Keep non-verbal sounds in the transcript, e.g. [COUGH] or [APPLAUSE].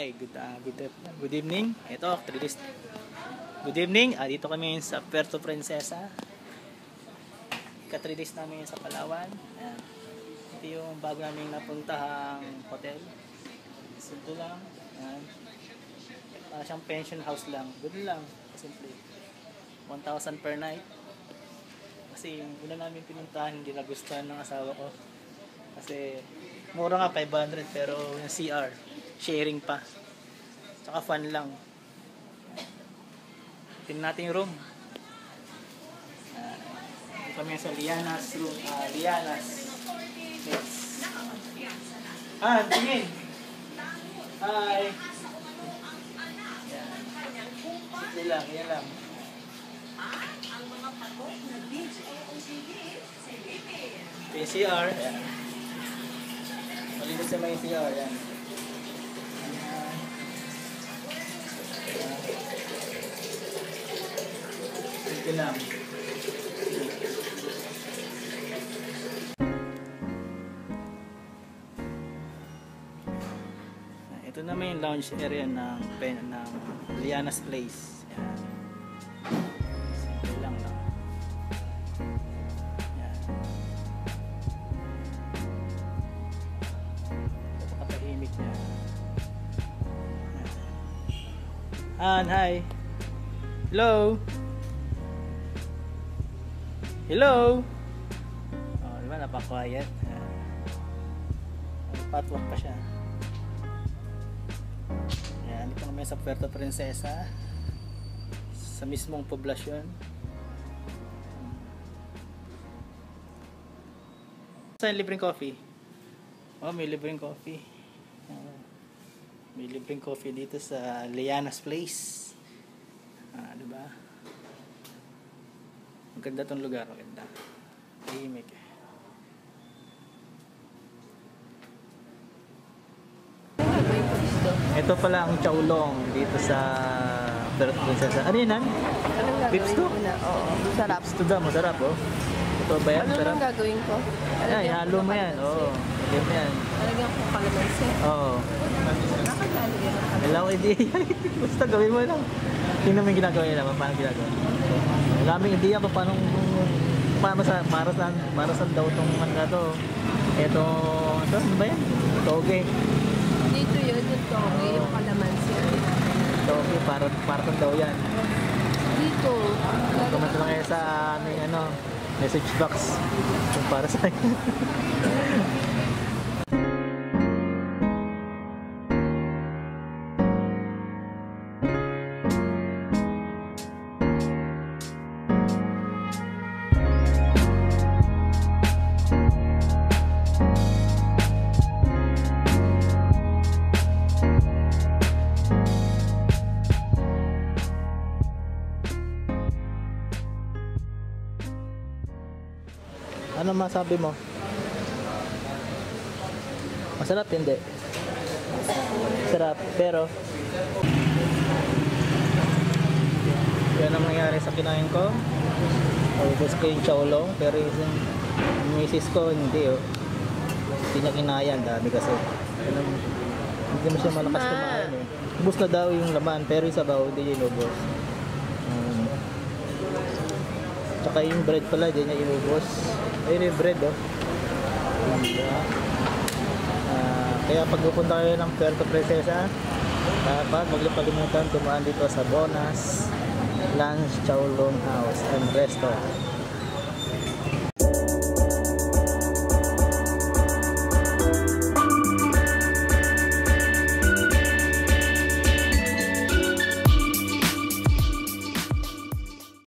Hi, good, uh, good, good evening. Ito, Tridis. Good evening. Ah, dito kami sa Puerto Princesa. Ika-3 namin sa Palawan. Ayan. Ito yung bago namin napuntahang hotel. Simple lang. Ayan. Para siyang pension house lang. Good lang. Simple. 1,000 per night. Kasi yung una namin pinuntahan, hindi nagustuhan ng asawa ko. Kasi mura nga 500 pero yung CR, sharing pa. Tsaka fun lang. Tingnan natin yung room. Uh, kami sa Liana's room. Uh, Liana's. Yes. Ah, tingin. Hi. Yan. Lang, yan lang. PCR. Yan. Malinis sa may CR. Yan. Lang. Ito naman yung lounge area ng, ng Liana's Place. Yan. Simple lang lang. Yan. Napakatahimik niya. Yan. Han, hi. Hello. Hello. Oh, di ba napaka-quiet. Yan. Patwalk pa siya. Yan, dito kami sa Puerto Princesa. Sa mismong poblasyon. Saan libreng coffee? Oh, may libreng coffee. Ah, May libreng coffee dito sa Liana's Place. Ah, di ba? Maganda tong lugar, maganda. Tahimik. Ito pala ang Chowlong dito sa Puerto Princesa. Ano yun, Beef stew? ko na? Oo, sarap. Ito daw, masarap oh. Ito ba yan? Ano Sarap. nang gagawin ko? Ay, halo mo yan. Oo. Lagyan mo yan. Talagyan ko kalamansi. Oo. Nakakalagyan ng kalamansi. Wala akong idea. Basta gawin mo lang. Tingnan mo yung ginagawa nila. Paano ginagawa. Wala kaming idea pa paano para sa para sa para sa daw tong ano na to. Ito, ito ano ba yan? Toge. Dito yun, yung toge, yung kalamansi. Toge para para sa daw yan. Dito. Comment lang kayo sa aming ano, message box kung para sa [LAUGHS] Ano masabi mo? Masarap hindi? Sarap, pero yan ang nangyari sa kinain ko. Ubus ko yung chowlong, pero yung misis ko hindi oh. Hindi niya kinaya, ang dami kasi. Alam, hindi mo siya malakas Ma. kumain eh. Ubus na daw yung laman, pero yung sabaw hindi niya inubos. Tsaka yung bread pala, di niya inubos. Ayun yung bread, oh. Ah, kaya pag pupunta kayo ng Puerto Princesa, dapat huwag niyo kalimutan dito sa Bonas Lunch Chowlong House and Restaurant.